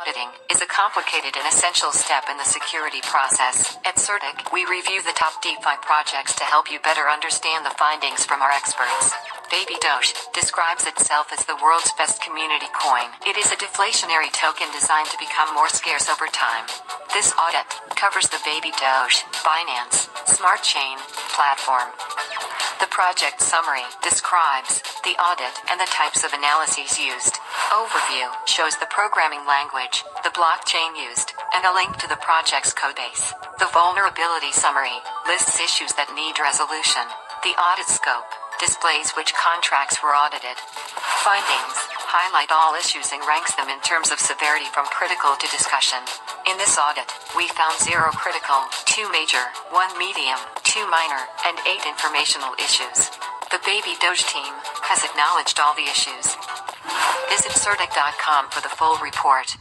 Auditing is a complicated and essential step in the security process. At CertiK, we review the top DeFi projects to help you better understand the findings from our experts. Baby Doge describes itself as the world's best community coin. It is a deflationary token designed to become more scarce over time. This audit covers the Baby Doge, Binance, Smart Chain, platform. The project summary describes the audit and the types of analyses used. Overview shows the programming language, the blockchain used, and a link to the project's codebase. The vulnerability summary lists issues that need resolution. The audit scope displays which contracts were audited. Findings highlight all issues and ranks them in terms of severity from critical to discussion. In this audit, we found zero critical, two major, one medium, two minor, and eight informational issues. The Baby Doge team has acknowledged all the issues. Visit CertiK.com for the full report.